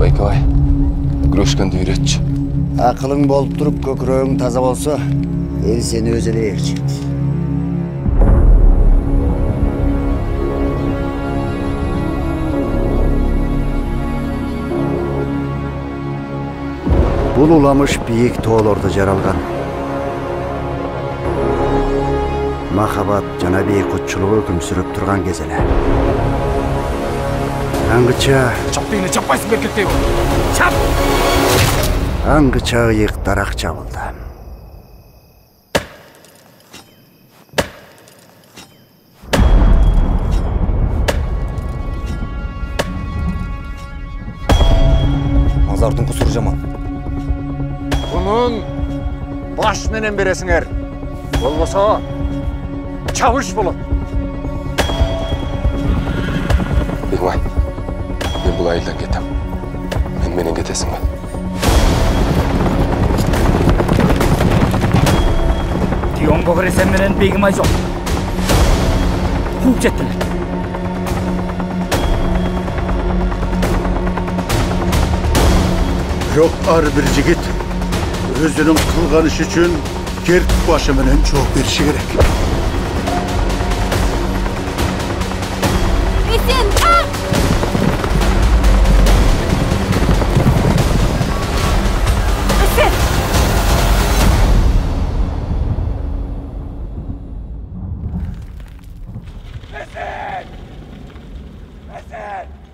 байкабай күрөшкенди үйрөтчү Ақылың болып тұрып көкірегің таза болса, ел сені өзі эле ээрчит. Бұл уламыш биік тоолордо жаралган. Махабат жана бейкутчулугу өкүм сүрүп турган кез эле. Аңгыча, Чап дегенде чаппайсың еркектей Чап! аңгыча ыйык дарак чабылды. Мазардың құсыры жаман. Бұнын баш менен бересіңер. Болмаса чабыш болады. Iguaila getem. Min menin getesin ben. Diyon gogre sen menen beyim ayzo. Hup jettiler. Yok ar bir git. Özünün kılganış için kirt başımının çok bir şey gerek. Listen! Listen!